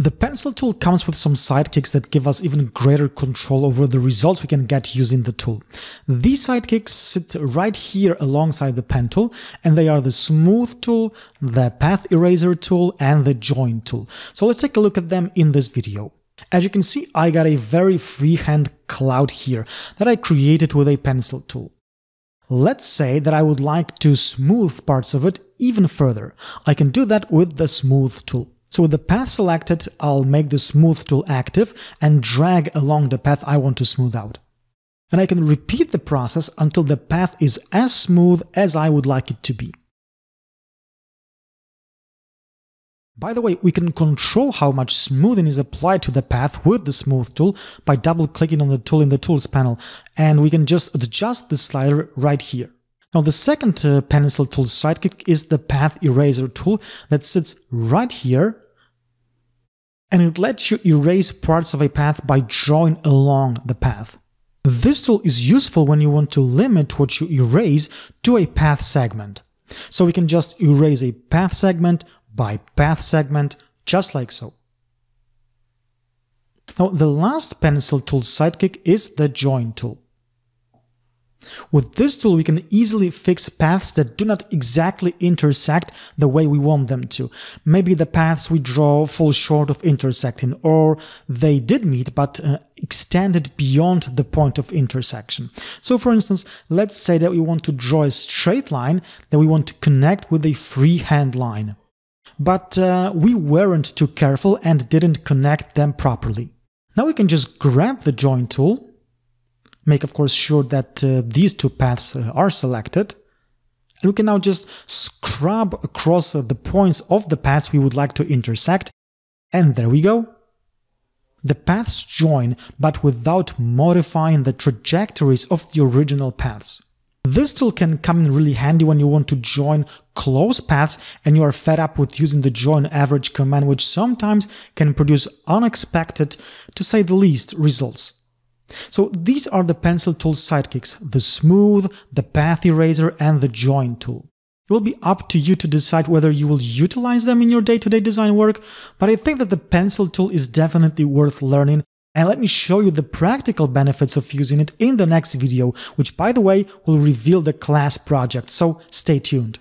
The pencil tool comes with some sidekicks that give us even greater control over the results we can get using the tool. These sidekicks sit right here alongside the pen tool, and they are the smooth tool, the path eraser tool, and the join tool. So let's take a look at them in this video. As you can see, I got a very freehand cloud here that I created with a pencil tool. Let's say that I would like to smooth parts of it even further. I can do that with the smooth tool. So with the path selected, I'll make the smooth tool active and drag along the path I want to smooth out. And I can repeat the process until the path is as smooth as I would like it to be. By the way, we can control how much smoothing is applied to the path with the smooth tool by double clicking on the tool in the tools panel and we can just adjust the slider right here. Now the second uh, pencil tool sidekick is the path eraser tool that sits right here and it lets you erase parts of a path by drawing along the path. This tool is useful when you want to limit what you erase to a path segment. So we can just erase a path segment by path segment, just like so. Now the last pencil tool sidekick is the join tool. With this tool, we can easily fix paths that do not exactly intersect the way we want them to. Maybe the paths we draw fall short of intersecting, or they did meet but uh, extended beyond the point of intersection. So for instance, let's say that we want to draw a straight line that we want to connect with a freehand line. But uh, we weren't too careful and didn't connect them properly. Now we can just grab the join tool make of course sure that uh, these two paths uh, are selected. And we can now just scrub across uh, the points of the paths we would like to intersect. And there we go. The paths join, but without modifying the trajectories of the original paths. This tool can come in really handy when you want to join close paths and you are fed up with using the join average command, which sometimes can produce unexpected, to say the least, results. So these are the pencil tool sidekicks, the smooth, the path eraser, and the join tool. It will be up to you to decide whether you will utilize them in your day-to-day -day design work, but I think that the pencil tool is definitely worth learning and let me show you the practical benefits of using it in the next video, which by the way will reveal the class project, so stay tuned.